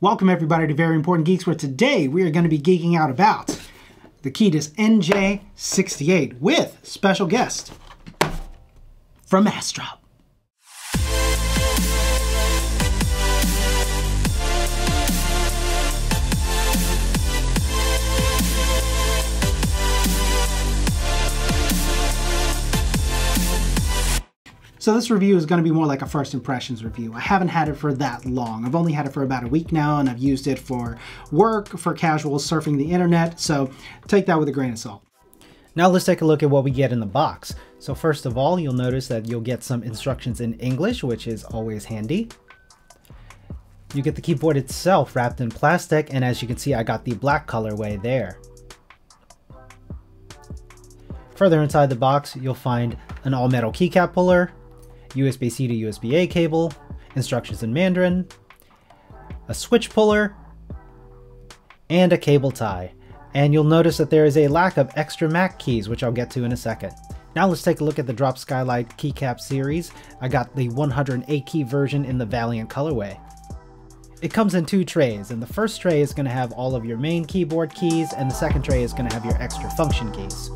Welcome everybody to Very Important Geeks, where today we are going to be geeking out about the Keydous NJ68 with special guest from Astrop. So this review is going to be more like a first impressions review. I haven't had it for that long. I've only had it for about a week now and I've used it for work, for casual surfing the internet, so take that with a grain of salt. Now let's take a look at what we get in the box. So first of all, you'll notice that you'll get some instructions in English, which is always handy. You get the keyboard itself wrapped in plastic, and as you can see, I got the black colorway there. Further inside the box, you'll find an all-metal keycap puller, USB-C to USB-A cable, instructions in Mandarin, a switch puller, and a cable tie. And you'll notice that there is a lack of extra Mac keys, which I'll get to in a second. Now let's take a look at the Drop Skylight keycap series. I got the 108 key version in the Valiant colorway. It comes in two trays, and the first tray is going to have all of your main keyboard keys, and the second tray is going to have your extra function keys.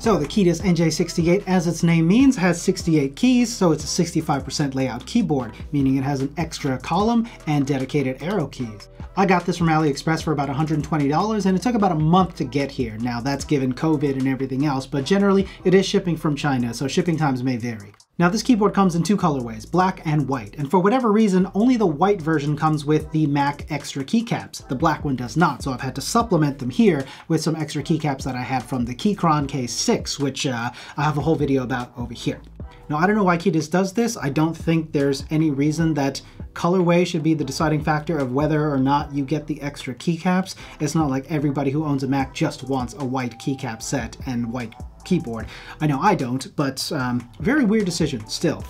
So the Keydous NJ68, as its name means, has 68 keys, so it's a 65% layout keyboard, meaning it has an extra column and dedicated arrow keys. I got this from AliExpress for about $120 and it took about a month to get here. Now that's given COVID and everything else, but generally it is shipping from China, so shipping times may vary. Now this keyboard comes in two colorways, black and white, and for whatever reason, only the white version comes with the Mac extra keycaps. The black one does not, so I've had to supplement them here with some extra keycaps that I had from the Keychron K6, which uh, I have a whole video about over here. Now, I don't know why Keydous does this. I don't think there's any reason that colorway should be the deciding factor of whether or not you get the extra keycaps. It's not like everybody who owns a Mac just wants a white keycap set and white keyboard. I know I don't, but um, very weird decision still.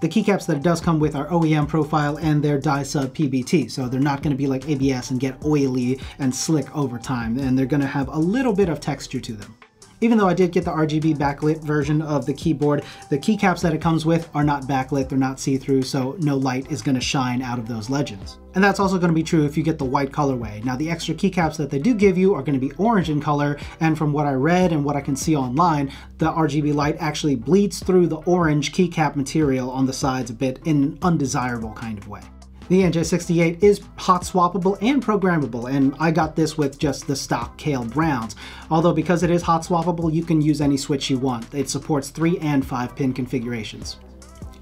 The keycaps that it does come with are OEM profile and they're sub PBT, so they're not going to be like ABS and get oily and slick over time, and they're going to have a little bit of texture to them. Even though I did get the RGB backlit version of the keyboard, the keycaps that it comes with are not backlit, they're not see-through, so no light is going to shine out of those legends. And that's also going to be true if you get the white colorway. Now the extra keycaps that they do give you are going to be orange in color, and from what I read and what I can see online, the RGB light actually bleeds through the orange keycap material on the sides a bit in an undesirable kind of way. The NJ68 is hot swappable and programmable, and I got this with just the stock Kailh Browns. Although because it is hot swappable, you can use any switch you want. It supports 3 and 5 pin configurations.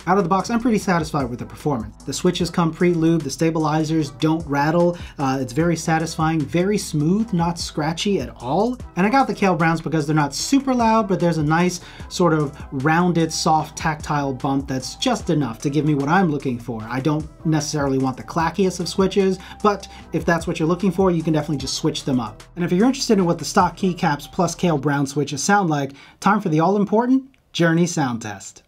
Out of the box, I'm pretty satisfied with the performance. The switches come pre-lubed, the stabilizers don't rattle, uh, it's very satisfying, very smooth, not scratchy at all. And I got the Kailh Browns because they're not super loud, but there's a nice sort of rounded, soft, tactile bump that's just enough to give me what I'm looking for. I don't necessarily want the clackiest of switches, but if that's what you're looking for, you can definitely just switch them up. And if you're interested in what the stock keycaps plus Kailh Brown switches sound like, time for the all-important Journey sound test.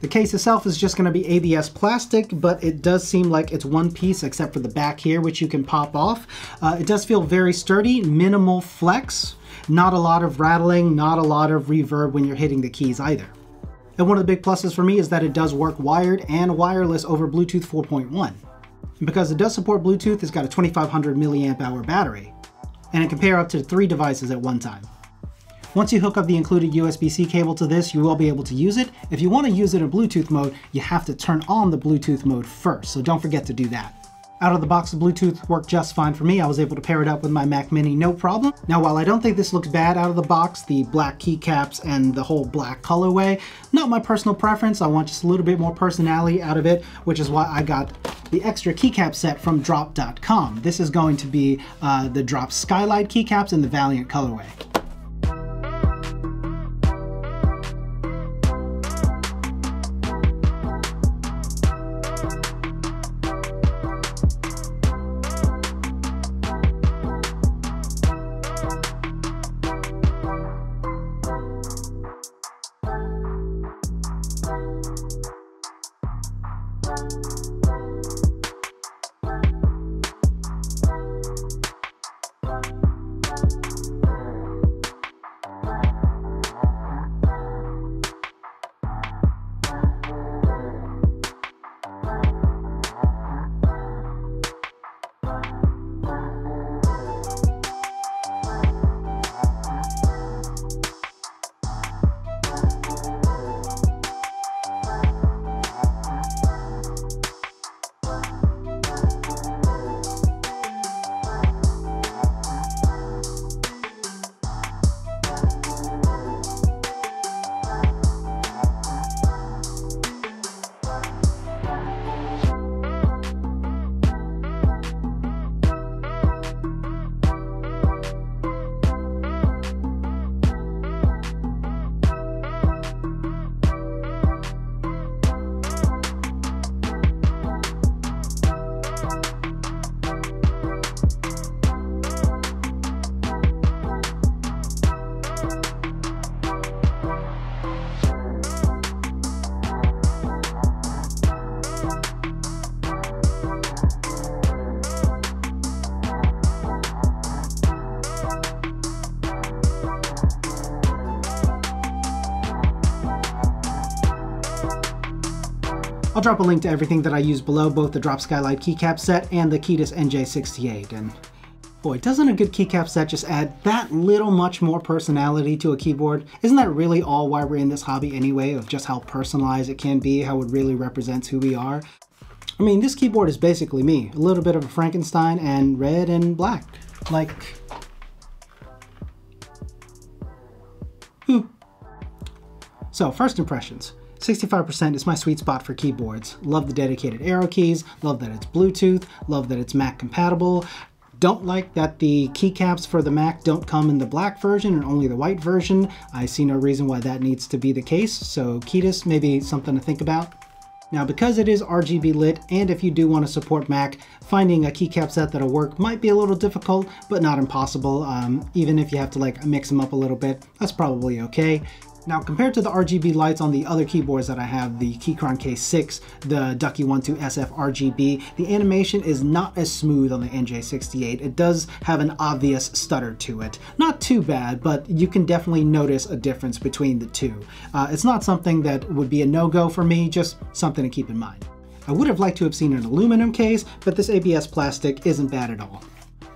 The case itself is just going to be ABS plastic, but it does seem like it's one piece except for the back here, which you can pop off. Uh, it does feel very sturdy, minimal flex, not a lot of rattling, not a lot of reverb when you're hitting the keys either. And one of the big pluses for me is that it does work wired and wireless over Bluetooth 4.1. And because it does support Bluetooth, it's got a 2500 milliamp hour battery, and it can pair up to three devices at one time. Once you hook up the included USB-C cable to this, you will be able to use it. If you want to use it in Bluetooth mode, you have to turn on the Bluetooth mode first, so don't forget to do that. Out of the box, the Bluetooth worked just fine for me. I was able to pair it up with my Mac Mini, no problem. Now, while I don't think this looks bad out of the box, the black keycaps and the whole black colorway, not my personal preference. I want just a little bit more personality out of it, which is why I got the extra keycap set from drop.com. This is going to be uh, the Drop Skylight keycaps in the Valiant colorway. I'll drop a link to everything that I use below, both the Drop Skylight keycap set and the Keydous NJ68. And boy, doesn't a good keycap set just add that little much more personality to a keyboard? Isn't that really all why we're in this hobby anyway, of just how personalized it can be, how it really represents who we are? I mean, this keyboard is basically me, a little bit of a Frankenstein and red and black. Like, who? So, first impressions. 65% is my sweet spot for keyboards. Love the dedicated arrow keys, love that it's Bluetooth, love that it's Mac compatible. Don't like that the keycaps for the Mac don't come in the black version and only the white version. I see no reason why that needs to be the case, so Keydous, maybe something to think about. Now because it is RGB lit and if you do want to support Mac, finding a keycap set that'll work might be a little difficult, but not impossible. Um, even if you have to like mix them up a little bit, that's probably okay. Now compared to the RGB lights on the other keyboards that I have, the Keychron K6, the Ducky 12 SF RGB, the animation is not as smooth on the NJ68. It does have an obvious stutter to it. Not too bad, but you can definitely notice a difference between the two. Uh, it's not something that would be a no-go for me, just something to keep in mind. I would have liked to have seen an aluminum case, but this ABS plastic isn't bad at all.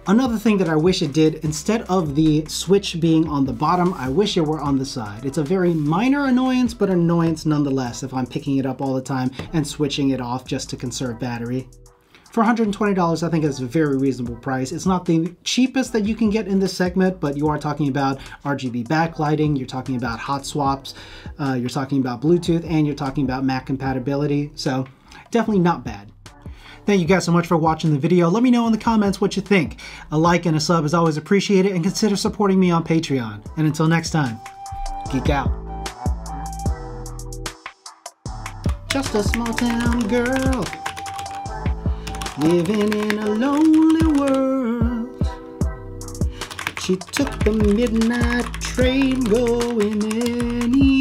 Another thing that I wish it did, instead of the switch being on the bottom, I wish it were on the side. It's a very minor annoyance, but annoyance nonetheless if I'm picking it up all the time and switching it off just to conserve battery. For $120, I think it's a very reasonable price. It's not the cheapest that you can get in this segment, but you are talking about RGB backlighting, you're talking about hot swaps, uh, you're talking about Bluetooth, and you're talking about Mac compatibility, so definitely not bad. Thank you guys so much for watching the video. Let me know in the comments what you think. A like and a sub is always appreciated and consider supporting me on Patreon. And until next time, geek out. Just a small town girl living in a lonely world. She took the midnight train going anywhere.